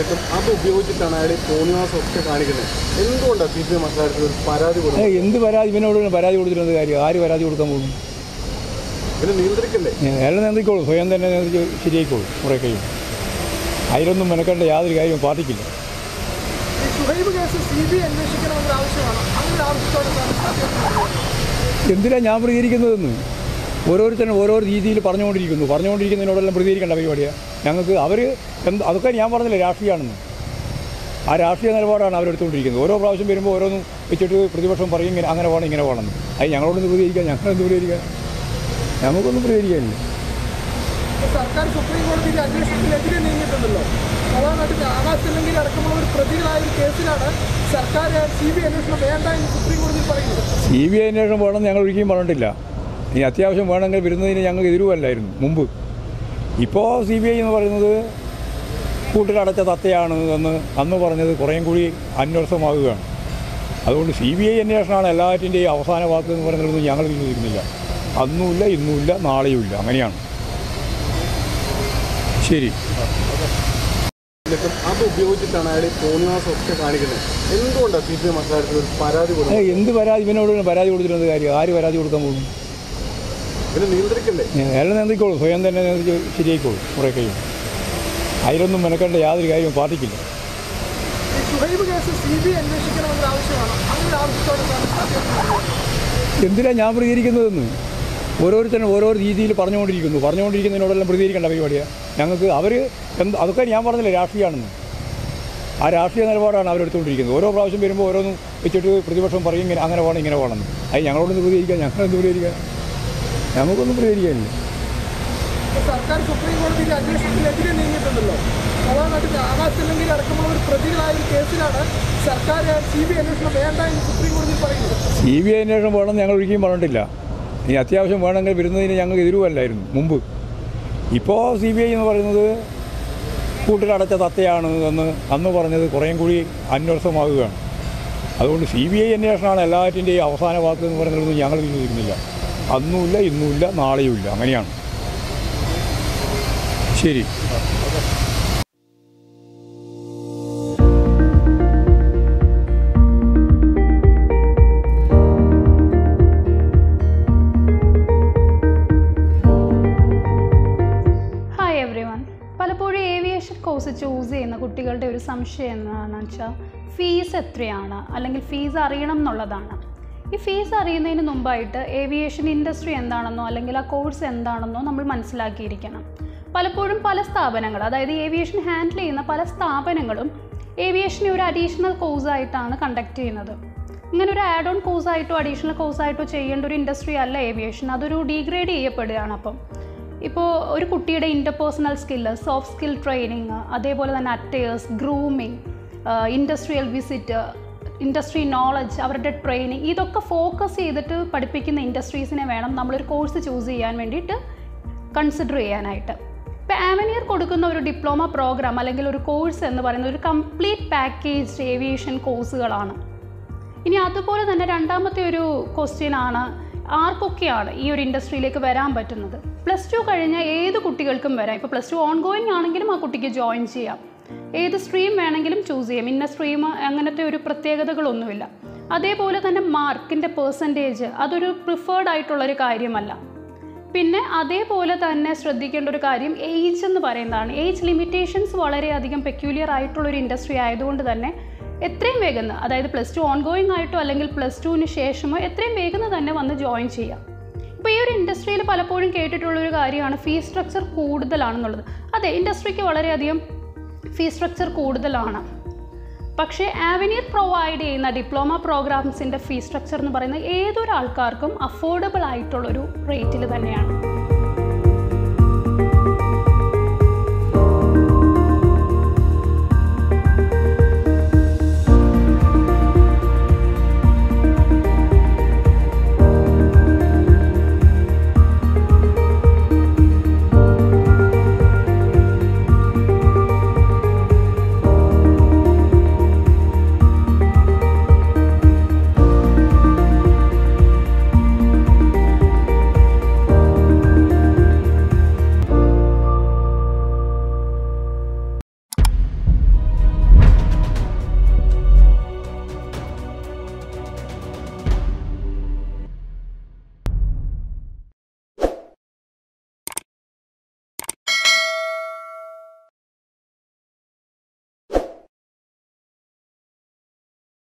എന്നിട്ടും അത് ഉപയോഗിച്ചിട്ടാണ് അയാൾ തോന്നിവാസം ഒക്കെ കാണിക്കുന്നത്. എന്തുകൊണ്ടാണ് സി പി എം അക്കാര്യത്തിൽ ഒരു പരാതി കൊടുക്കുന്നത്? എന്ത് പരാതി? ഇവനോട് പരാതി കൊടുത്തിരുന്നത് കാര്യം? ആര് പരാതി കൊടുക്കാൻ പോകുന്നു? ഇതിനെ നിയന്ത്രിക്കണ്ടേ അയാൾ നിയന്ത്രിക്കോളൂ. സ്വയം തന്നെ നിയന്ത്രിച്ച് ശരിയായിക്കോളൂ കുറേ കഴിയും. അതിലൊന്നും മെനക്കേണ്ട യാതൊരു കാര്യവും പാർട്ടിക്കില്ല. എന്തിനാ ഞാൻ പ്രതികരിക്കുന്നതെന്ന്? ഓരോരുത്തരും ഓരോ രീതിയിൽ പറഞ്ഞുകൊണ്ടിരിക്കുന്നു. പറഞ്ഞുകൊണ്ടിരിക്കുന്നതിനോടെല്ലാം പ്രതികരിക്കേണ്ട പരിപാടിയാണ് ഞങ്ങൾക്ക് അവർ എന്ത് അതൊക്കെ ഞാൻ പറഞ്ഞില്ല രാഷ്ട്രീയമാണെന്ന് ആ രാഷ്ട്രീയ നിലപാടാണ് അവരെടുത്തുകൊണ്ടിരിക്കുന്നത് ഓരോ പ്രാവശ്യം വരുമ്പോൾ ഓരോന്നും വെച്ചിട്ട് പ്രതിപക്ഷം പറയും ഇങ്ങനെ അങ്ങനെ വേണം ഇങ്ങനെ വേണം അത് ഞങ്ങളോടൊന്ന് പ്രതികരിക്കാം ഞങ്ങളെന്ത് പ്രതികരിക്കാം നമുക്കൊന്നും പ്രതികരിക്കാനില്ല. സർക്കാർ സുപ്രീം കോടതിയിൽ അന്വേഷണത്തിനെതിരെ നീങ്ങിയിട്ടുണ്ടല്ലോ. പ്രധാനമായിട്ടും ആകാശ് അല്ലെങ്കിൽ അടക്കമുള്ള ഒരു പ്രതികളായ ഒരു കേസിലാണ് സർക്കാർ സി ബി ഐ അന്വേഷണം വേണ്ട എന്ന് സുപ്രീം കോടതിയിൽ പറയുന്നത്. സി ബി അന്വേഷണം വേണമെന്ന് ഞങ്ങൾ ഒരിക്കലും പറഞ്ഞിട്ടില്ല. ഇനി അത്യാവശ്യം വേണമെങ്കിൽ വരുന്നതിന് ഞങ്ങൾ എതിരുവല്ലായിരുന്നു മുമ്പ്. ഇപ്പോൾ സി ബി ഐ എന്ന് പറയുന്നത് കൂട്ടിലടച്ച തത്തയാണ് എന്ന് അന്ന് പറഞ്ഞത് കുറേയും കൂടി അന്വർത്ഥമാകുകയാണ്. അതുകൊണ്ട് സി ബി ഐ അന്വേഷണമാണ് എല്ലാറ്റിന്റെയും അവസാന വാക്ക് എന്ന് പറയുന്നതൊന്നും ഞങ്ങൾ വിശ്വസിക്കുന്നില്ല. അന്നുമില്ല ഇന്നുമില്ല നാളെയുമില്ല അങ്ങനെയാണ്. ശരി. എന്നിട്ടും അത് ഉപയോഗിച്ചിട്ടാണ് അയാൾ ഈ തോന്നിവാസം ഒക്കെ കാണിക്കുന്നത് എന്തുകൊണ്ടാണ് സി പി എം അക്കാര്യത്തിൽ ഒരു പരാതി കൊടുക്കുന്നത്? എന്ത് പരാതി? ഇവനോട് പരാതി കൊടുത്തിരുന്നത് കാര്യം? ആര് പരാതി കൊടുക്കാൻ പോകുന്നു? അയാൾ നിയന്ത്രിക്കോളൂ. സ്വയം തന്നെ നിയന്ത്രിച്ച് ശരിയായിക്കോളൂ. കുറേ കഴിയും. അതിലൊന്നും മെനക്കേണ്ട യാതൊരു കാര്യവും പാർട്ടിക്കില്ല. എന്തിനാ ഞാൻ പ്രതികരിക്കുന്നതെന്ന്? ഓരോരുത്തരും ഓരോ രീതിയിൽ പറഞ്ഞുകൊണ്ടിരിക്കുന്നു. പറഞ്ഞുകൊണ്ടിരിക്കുന്നതിനോടെല്ലാം പ്രതികരിക്കേണ്ട പരിപാടിയാണ് ഞങ്ങൾക്ക് അവർ എന്ത് അതൊക്കെ ഞാൻ പറഞ്ഞില്ല രാഷ്ട്രീയമാണെന്ന് ആ രാഷ്ട്രീയ നിലപാടാണ് അവരെടുത്തുകൊണ്ടിരിക്കുന്നത്. ഓരോ പ്രാവശ്യം വരുമ്പോൾ ഓരോന്നും വെച്ചിട്ട് പ്രതിപക്ഷം പറയും ഇങ്ങനെ അങ്ങനെ പോകണം ഇങ്ങനെ പോകണം അത് ഞങ്ങളോടൊന്ന് പ്രതികരിക്കാം ഞങ്ങളെന്ത് പ്രതികരിക്കാം. നമുക്കൊന്നും പ്രതികരിക്കാനില്ല സർക്കാർ സുപ്രീം കോടതിയിൽ അന്വേഷണത്തിനെതിരെ നീങ്ങിയിട്ടുണ്ടല്ലോ. പ്രധാനമായിട്ടും ആകാശ് അല്ലെങ്കിൽ അടക്കമുള്ള ഒരു പ്രതികളായ ഒരു കേസിലാണ് സർക്കാർ സി ബി ഐ അന്വേഷണം വേണ്ട എന്ന് സുപ്രീം കോടതിയിൽ പറയുന്നത്. സി ബി അന്വേഷണം വേണമെന്ന് ഞങ്ങൾ ഒരിക്കലും പറഞ്ഞിട്ടില്ല. ഇനി അത്യാവശ്യം വേണമെങ്കിൽ വരുന്നതിന് ഞങ്ങൾ എതിരുവല്ലായിരുന്നു മുമ്പ്. ഇപ്പോൾ സി ബി ഐ എന്ന് പറയുന്നത് കൂട്ടിലടച്ച തത്തയാണ് എന്ന് അന്ന് പറഞ്ഞത് കുറേയും കൂടി അന്വർത്ഥമാകുകയാണ്. അതുകൊണ്ട് സി ബി ഐ അന്വേഷണമാണ് എല്ലാറ്റിന്റെയും അവസാന വാക്ക് എന്ന് പറയുന്നതൊന്നും ഞങ്ങൾ വിശ്വസിക്കുന്നില്ല. അന്നുമില്ല ഇന്നുമില്ല നാളെയുമില്ല. അങ്ങനെയാണ്. ശരി. പലപ്പോഴും ഏവിയേഷൻ കോഴ്സ് ചൂസ് ചെയ്യുന്ന കുട്ടികളുടെ ഒരു സംശയം എന്താണെന്ന് വെച്ചാൽ ഫീസ് എത്രയാണ്? അല്ലെങ്കിൽ ഫീസ് അറിയണം എന്നുള്ളതാണ്. ഈ ഫീസ് അറിയുന്നതിന് മുമ്പായിട്ട് ഏവിയേഷൻ ഇൻഡസ്ട്രി എന്താണെന്നോ അല്ലെങ്കിൽ ആ കോഴ്സ് എന്താണെന്നോ നമ്മൾ മനസ്സിലാക്കിയിരിക്കണം. പലപ്പോഴും പല സ്ഥാപനങ്ങൾ അതായത് ഏവിയേഷൻ ഹാൻഡിൽ ചെയ്യുന്ന പല സ്ഥാപനങ്ങളും ഏവിയേഷനെ ഒരു അഡീഷണൽ കോഴ്സായിട്ടാണ് കണ്ടക്ട് ചെയ്യുന്നത്. ഇങ്ങനെ ഒരു ആഡ് ഓൺ കോഴ്സായിട്ടോ അഡീഷണൽ കോഴ്സായിട്ടോ ചെയ്യേണ്ട ഒരു ഇൻഡസ്ട്രി അല്ല ഏവിയേഷൻ അതൊരു ഡീഗ്രേഡ് ചെയ്യപ്പെടുകയാണ് അപ്പം. ഇപ്പോൾ ഒരു കുട്ടിയുടെ interpersonal skill soft skill training അതേപോലെ തന്നെ attires grooming industrial visit industry knowledge അവരുടെ ട്രെയിനിങ് ഇതൊക്കെ ഫോക്കസ് ചെയ്തിട്ട് പഠിപ്പിക്കുന്ന ഇൻഡസ്ട്രീസിനെ വേണം നമ്മളൊരു കോഴ്സ് ചൂസ് ചെയ്യാൻ വേണ്ടിയിട്ട് കൺസിഡർ ചെയ്യാനായിട്ട്. ഇപ്പോൾ ആവനിയർ കൊടുക്കുന്ന ഒരു ഡിപ്ലോമ പ്രോഗ്രാം അല്ലെങ്കിൽ ഒരു കോഴ്സ് എന്ന് പറയുന്നത് ഒരു കംപ്ലീറ്റ് പാക്കേജ് ഏവിയേഷൻ കോഴ്സുകളാണ് ഇനി അതുപോലെ തന്നെ രണ്ടാമത്തെ ഒരു ക്വസ്റ്റ്യൻ ആണ് ആർക്കൊക്കെയാണ് ഈ ഒരു ഇൻഡസ്ട്രിയിലേക്ക് വരാൻ പറ്റുന്നത്? പ്ലസ് ടു കഴിഞ്ഞ ഏത് കുട്ടികൾക്കും വരാം. ഇപ്പോൾ പ്ലസ് ടു ഓൺ ഗോയിങ് ആണെങ്കിലും ആ കുട്ടിക്ക് ജോയിൻ ചെയ്യാം. ഏത് സ്ട്രീം വേണമെങ്കിലും ചൂസ് ചെയ്യാം. ഇന്ന സ്ട്രീം അങ്ങനത്തെ ഒരു പ്രത്യേകതകളൊന്നുമില്ല. അതേപോലെ തന്നെ മാർക്കിന്റെ പേഴ്സന്റേജ് അതൊരു പ്രിഫേർഡ് ആയിട്ടുള്ളൊരു കാര്യമല്ല. പിന്നെ അതേപോലെ തന്നെ ശ്രദ്ധിക്കേണ്ട ഒരു കാര്യം ഏജ് എന്ന് പറയുന്നതാണ്. ഏജ് ലിമിറ്റേഷൻസ് വളരെയധികം പെക്യൂലിയർ ആയിട്ടുള്ളൊരു ഇൻഡസ്ട്രി ആയതുകൊണ്ട് തന്നെ എത്രയും വേഗം അതായത് പ്ലസ് ടു ഓൺഗോയിങ് ആയിട്ടോ അല്ലെങ്കിൽ പ്ലസ് ടുവിന് ശേഷമോ എത്രയും വേഗം തന്നെ വന്ന് ജോയിൻ ചെയ്യാം. ഇപ്പോൾ ഈ ഒരു ഇൻഡസ്ട്രിയിൽ പലപ്പോഴും കേട്ടിട്ടുള്ളൊരു കാര്യമാണ് ഫീസ് സ്ട്രക്ചർ കൂടുതലാണെന്നുള്ളത്. അതെ ഇൻഡസ്ട്രിക്ക് വളരെയധികം ഫീസ് സ്ട്രക്ചർ കൂടുതലാണ്. പക്ഷേ ആവനിയർ പ്രൊവൈഡ് ചെയ്യുന്ന ഡിപ്ലോമ പ്രോഗ്രാംസിന്റെ ഫീ സ്ട്രക്ചർ എന്ന് പറയുന്നത് ഏതൊരാൾക്കാർക്കും അഫോർഡബിൾ ആയിട്ടുള്ളൊരു റേറ്റിൽ തന്നെയാണ്.